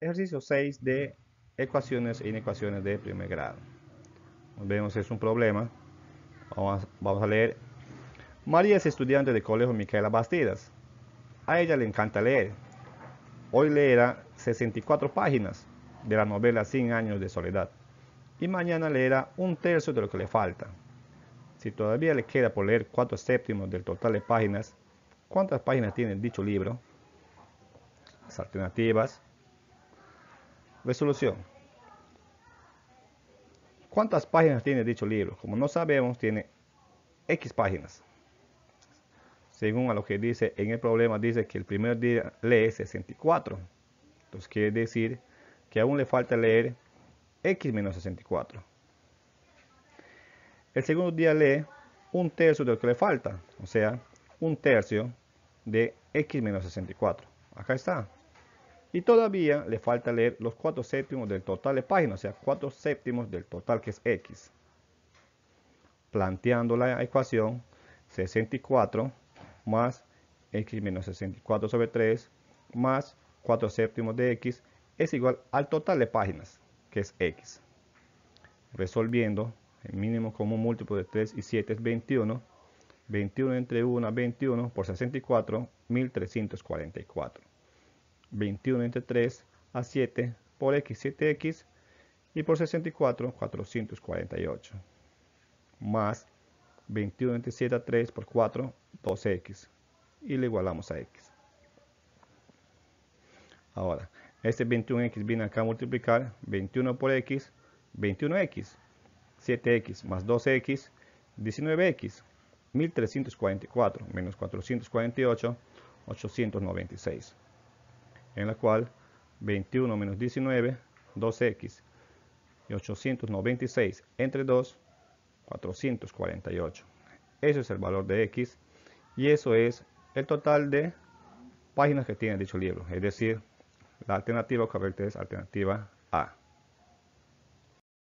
Ejercicio 6 de ecuaciones e inecuaciones de primer grado. Vemos es un problema. Vamos a, vamos a leer. María es estudiante de colegio Micaela Bastidas. A ella le encanta leer. Hoy leerá 64 páginas de la novela 100 años de soledad. Y mañana leerá un tercio de lo que le falta. Si todavía le queda por leer 4 séptimos del total de páginas, ¿cuántas páginas tiene dicho libro? Las alternativas Resolución. ¿Cuántas páginas tiene dicho libro? Como no sabemos, tiene X páginas. Según a lo que dice en el problema, dice que el primer día lee 64. Entonces quiere decir que aún le falta leer X menos 64. El segundo día lee un tercio de lo que le falta. O sea, un tercio de X menos 64. Acá está. Y todavía le falta leer los 4 séptimos del total de páginas, o sea, 4 séptimos del total que es x. Planteando la ecuación 64 más x menos 64 sobre 3 más 4 séptimos de x es igual al total de páginas, que es x. Resolviendo, el mínimo común múltiplo de 3 y 7 es 21. 21 entre 1 21 por 64, 1344. 21 entre 3 a 7 por x 7x y por 64 448 más 21 entre 7 a 3 por 4 12x y le igualamos a x ahora este 21x viene acá a multiplicar 21 por x 21x 7x más 2x 19x 1344 menos 448 896 en la cual 21 menos 19, 2x y 896 entre 2, 448. Eso es el valor de x y eso es el total de páginas que tiene dicho libro, es decir, la alternativa correcta es alternativa A.